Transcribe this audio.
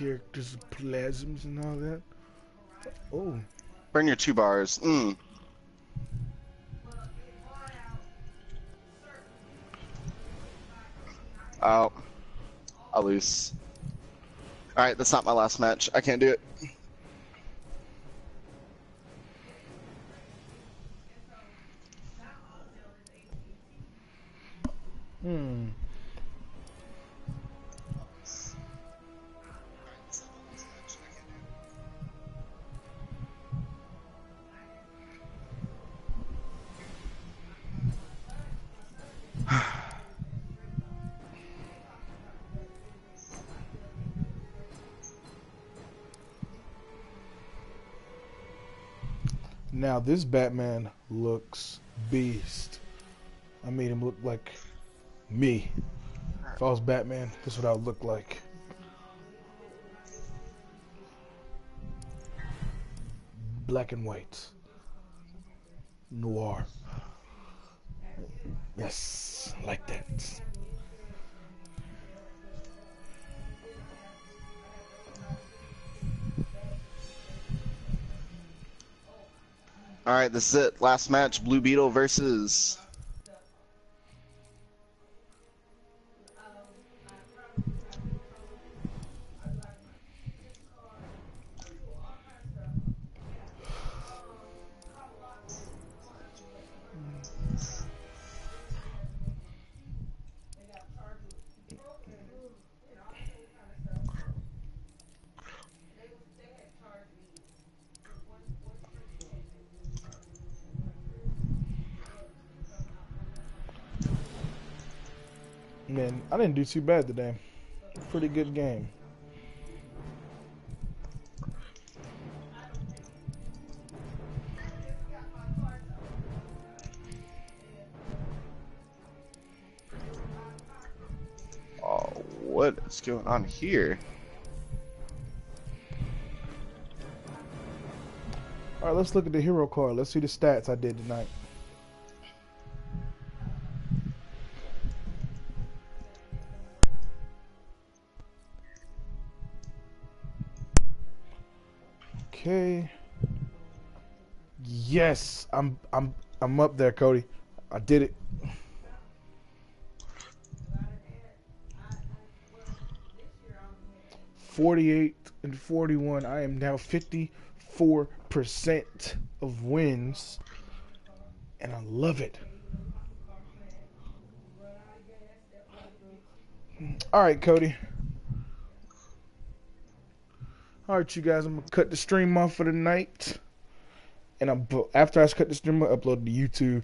characters, plasms, and all that. Oh. Burn your two bars. Mm. Out. I lose. Alright, that's not my last match. I can't do it. Hmm. Now this Batman looks beast. I made him look like me. If I was Batman, this is what I would look like. Black and white. Noir. Yes, like that. Alright, this is it. Last match Blue Beetle versus. Man, I didn't do too bad today. Pretty good game. Oh, what is going on here? All right, let's look at the hero card. Let's see the stats I did tonight. Okay. Yes, I'm I'm I'm up there, Cody. I did it. Forty-eight and forty-one. I am now fifty-four percent of wins, and I love it. All right, Cody. All right, you guys. I'm gonna cut the stream off for the night, and I'm after I cut the stream, I upload to YouTube.